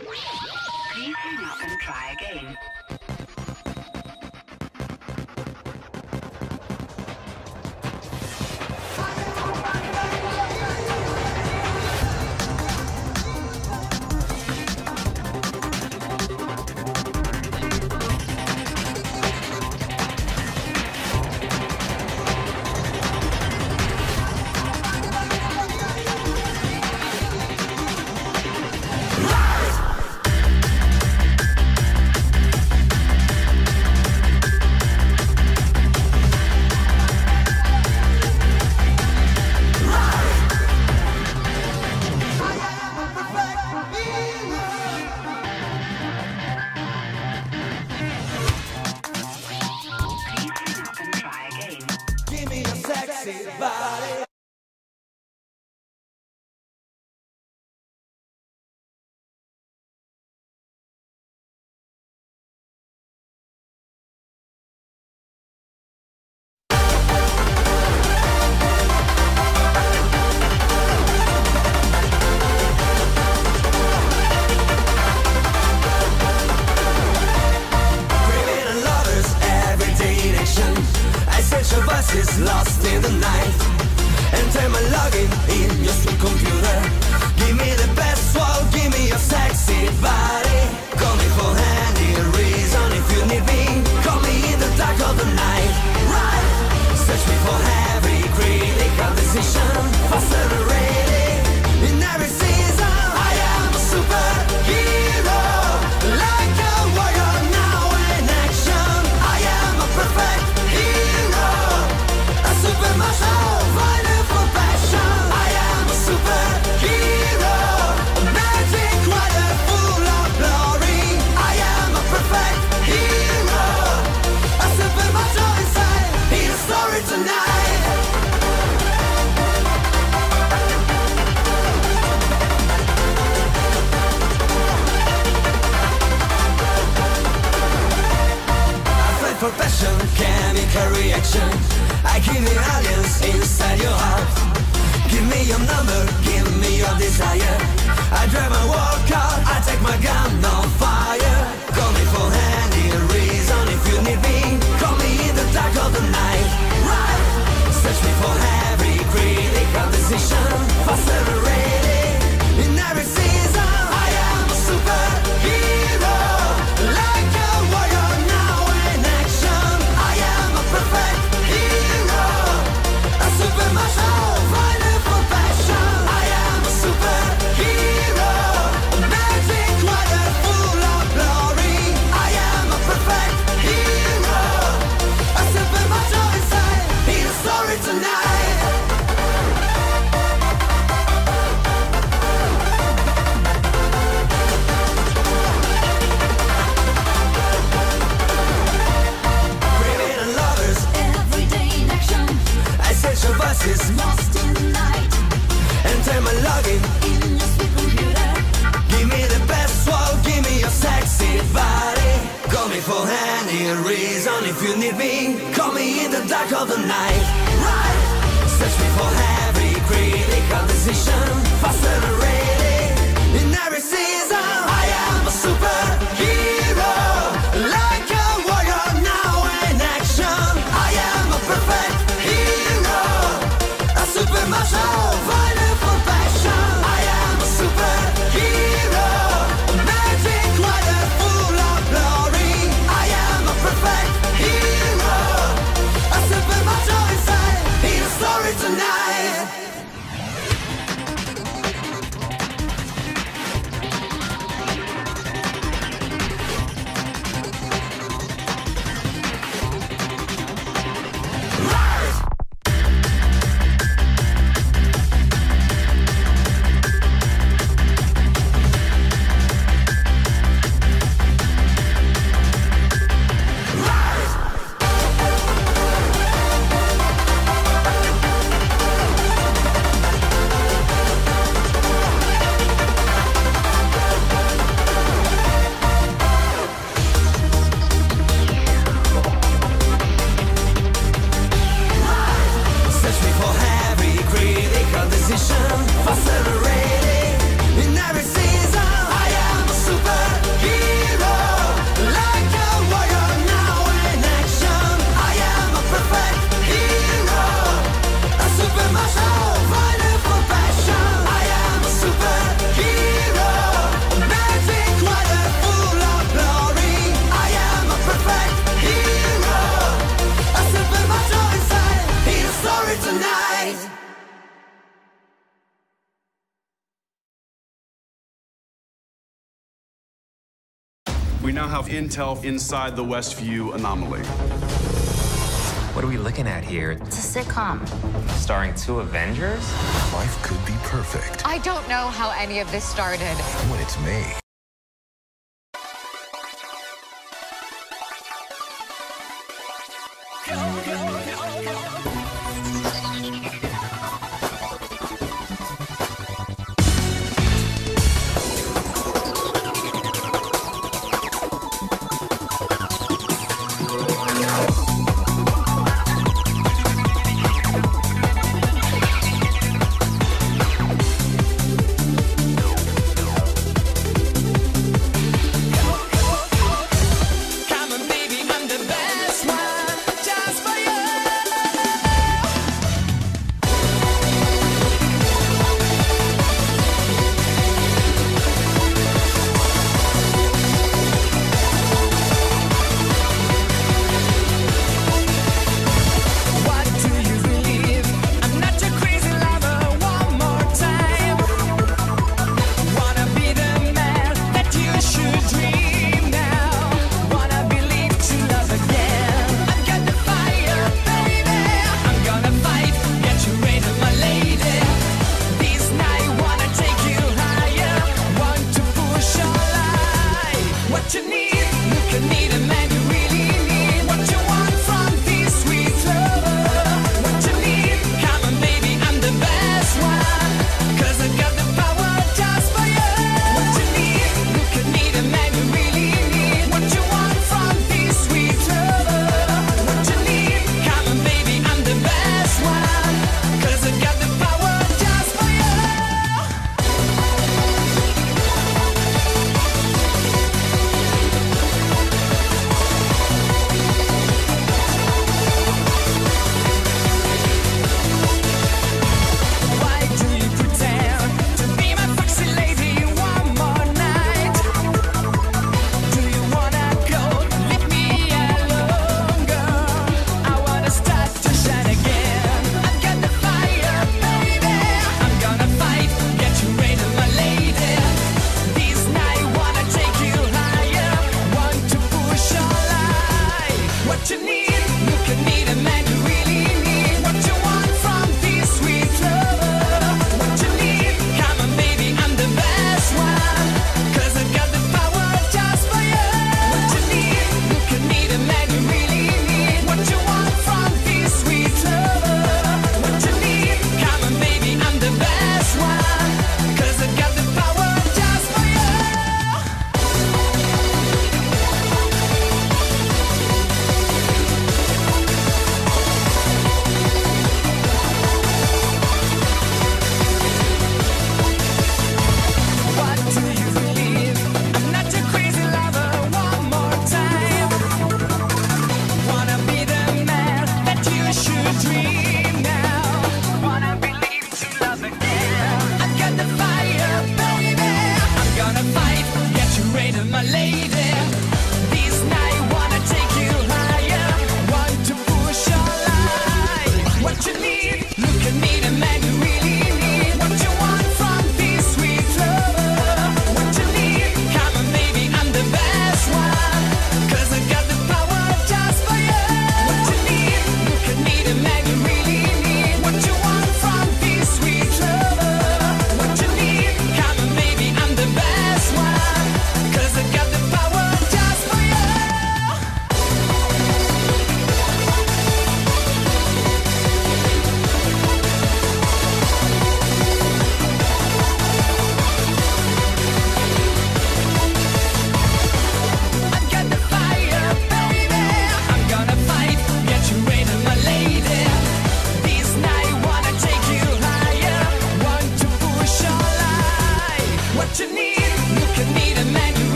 Please hang up and try again. intel inside the Westview anomaly. What are we looking at here? It's a sitcom. Starring two Avengers? Life could be perfect. I don't know how any of this started. When it's made. Go, go.